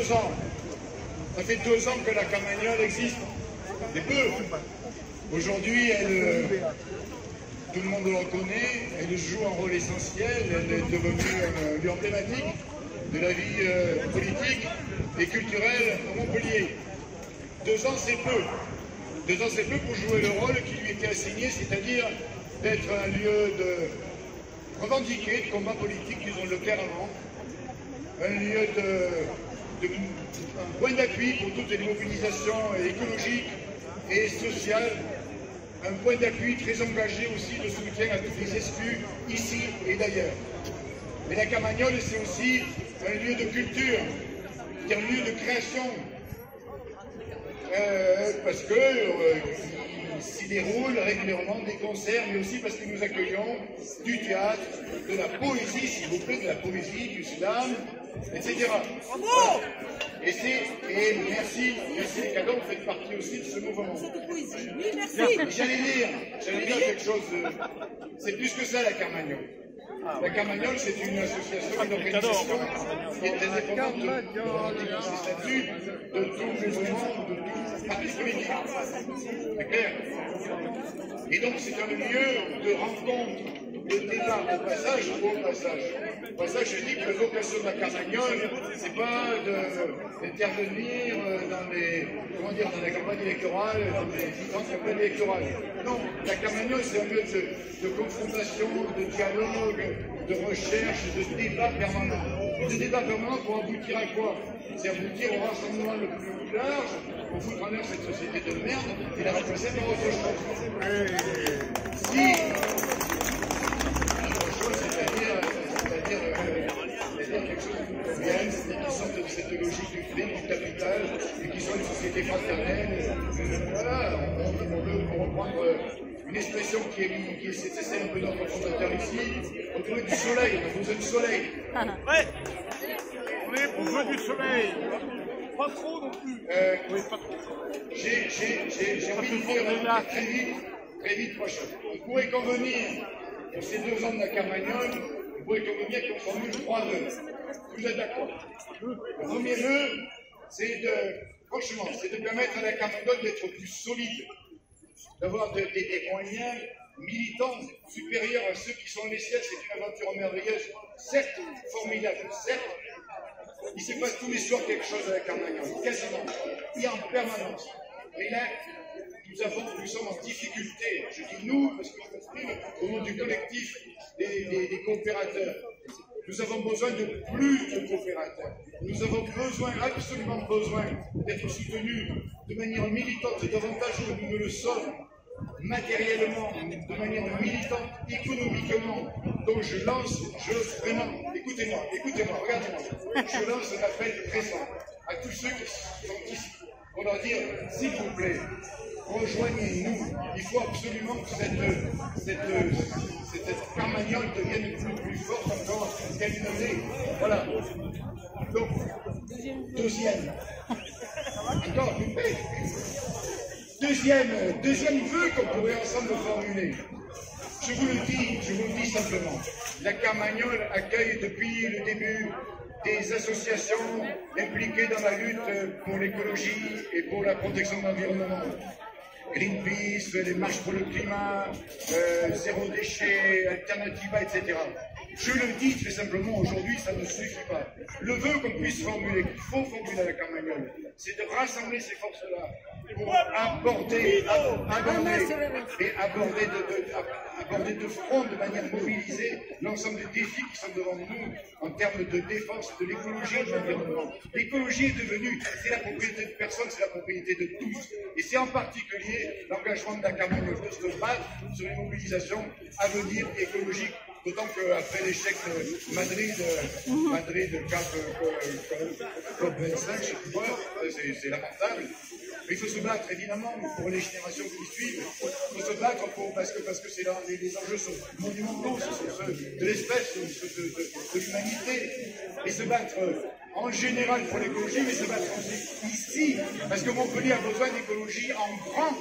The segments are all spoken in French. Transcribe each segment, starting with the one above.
deux ans. Ça fait deux ans que la Carmagnole existe. C'est peu. Aujourd'hui, elle, euh, tout le monde le reconnaît, elle joue un rôle essentiel, elle est devenue lieu emblématique de la vie euh, politique et culturelle à Montpellier. Deux ans, c'est peu. Deux ans, c'est peu pour jouer le rôle qui lui était assigné, c'est-à-dire d'être un lieu de revendiquer, de combat politique, disons le clairement, un lieu de, point d'appui pour toutes les mobilisations écologiques et sociales un point d'appui très engagé aussi de soutien à tous les exclus, ici et d'ailleurs. Mais la Camagnole, c'est aussi un lieu de culture, un lieu de création, euh, parce que euh, s'y déroulent régulièrement des concerts, mais aussi parce que nous accueillons du théâtre, de la poésie, s'il vous plaît, de la poésie, du slam, etc. Et c'est, et merci, merci les cadeaux, vous faites partie aussi de ce mouvement. Oui, merci. J'allais dire, j'allais dire quelque chose, de- c'est plus que ça la Carmagnole. La Carmagnole, c'est une association, une organisation qui est indépendante de, de statuts, de tout mouvement, de tout parti politique. C'est clair Et donc c'est un lieu de rencontre, de débat, au passage, au passage. Au passage, je dis que la vocation de la Carmagnole, c'est pas d'intervenir euh, dans les, comment dans la campagne électorale, dans les campagnes électorales. Non, la Carmagnole, c'est un lieu de, de confrontation, de dialogue, de recherche, de débat permanent. De débat permanent pour aboutir à quoi? C'est aboutir au rassemblement le plus large, pour foutre en l'air cette société de merde et la remplacer par autre chose. Si autre chose, c'est-à-dire c'est-à-dire, euh, qui sortent de cette logique du fric, du capital, et qui soit une société fraternelle. Voilà, on, on veut pour reprendre euh, une expression qui est, qui est, c'est un peu notre fondateur ici, on veut du soleil, on a besoin de soleil. Ouais. On est du soleil. Pas trop non plus. Euh, Oui, pas trop. J'ai envie de dire euh, très vite, très vite prochain. Il pourrait convenir, pour ces deux ans de la Carmagnole, il pourrait convenir qu'on formule trois vœux. Vous êtes d'accord Le premier c'est de, franchement, c'est de permettre à la Carmagnole d'être plus solide, d'avoir de- des, des moyens militants supérieurs à ceux qui sont les siens. C'est une aventure merveilleuse, certes formidable, certes, il se passe tous les soirs quelque chose à la Carmagnole, quasiment, et en permanence. Et là, nous, nous sommes en difficulté. Je dis nous, parce que je m'exprime au nom du collectif des, des- des coopérateurs. Nous avons besoin de plus de coopérateurs. Nous avons besoin, absolument besoin, d'être soutenus de manière militante, davantage que nous ne le sommes, matériellement, de manière militante, économiquement. Donc je lance, je vraiment, écoutez-moi, écoutez-moi, regardez-moi, je lance un appel présent à tous ceux qui sont ici pour leur dire, s'il vous plaît, rejoignez-nous. Il faut absolument que cette, cette, cette carmagnole devienne plus, forte encore qu'elle ne l'est. Voilà. Donc, deuxième. Encore, faites. Deuxième, deuxième vœu qu'on pourrait ensemble formuler. Je vous le dis, je vous le dis simplement. La Carmagnole accueille depuis le début des associations impliquées dans la lutte pour l'écologie et pour la protection de l'environnement. Greenpeace, les marches pour le climat, euh, zéro déchet, Alternativa, etc. Je le dis très simplement, aujourd'hui, ça ne suffit pas. Le vœu qu'on puisse formuler, qu'il faut formuler à la Carmagnole, c'est de rassembler ces forces-là pour aborder, aborder et aborder de, de- aborder de front, de manière mobilisée, l'ensemble des défis qui sont devant nous en termes de défense de l'écologie et de l'environnement. L'écologie est devenue, c'est la propriété de personne, c'est la propriété de tous. Et c'est en particulier l'engagement de la Carmagnole de se battre sur les mobilisations à venir écologiques D'autant qu'après l'échec de Madrid, euh, Madrid Cap, euh, COP 25, je sais plus quoi, euh, c'est c'est lamentable. Mais il faut se battre évidemment pour les générations qui suivent. Il faut se battre pour, parce que, parce que les, les enjeux sont monumentaux, ce sont ceux de l'espèce, de, de- de l'humanité. Et se battre euh, en général pour l'écologie, mais se battre aussi ici, parce que Montpellier a besoin d'écologie en grand.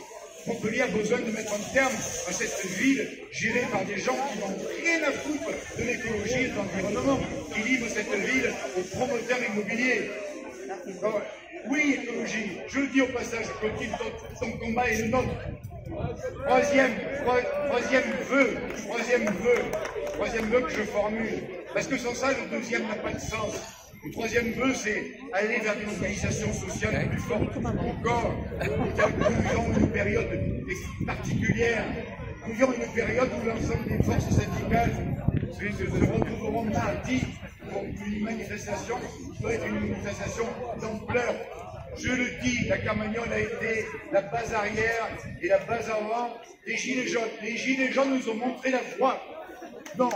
Montpellier a besoin de mettre un terme à cette ville gérée par des gens qui n'ont rien à foutre de l'écologie et de l'environnement, qui livrent cette ville aux promoteurs immobiliers. Oui, écologie, je le dis au passage, Clotilde, ton, ton combat est le nôtre. Troisième, troisième vœu, troisième vœu, troisième vœu que je formule, parce que sans ça, le deuxième n'a pas de sens. Le troisième vœu, c'est aller vers une organisation sociale plus forte encore. Nous vivons une période particulière. Nous vivons une période où l'ensemble des forces syndicales se retrouveront mardi pour une manifestation doit être une manifestation d'ampleur. Je le dis, la Carmagnole a été la base arrière et la base avant des Gilets jaunes. Les Gilets jaunes nous ont montré la voie. Non,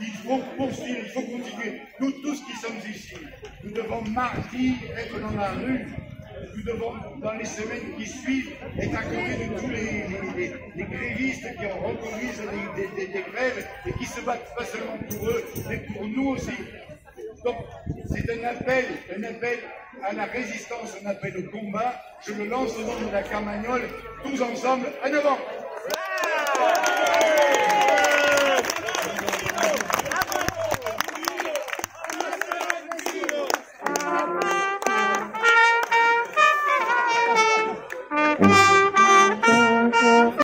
il faut poursuivre, il faut continuer. Nous tous qui sommes ici, nous devons mardi être dans la rue. Nous devons, dans les semaines qui suivent, être à côté de tous les, grévistes qui reconduisent des, des, grèves et qui se battent pas seulement pour eux, mais pour nous aussi. Donc, c'est un appel, un appel à la résistance, un appel au combat. Je le lance au nom de la Carmagnole, tous ensemble, en avant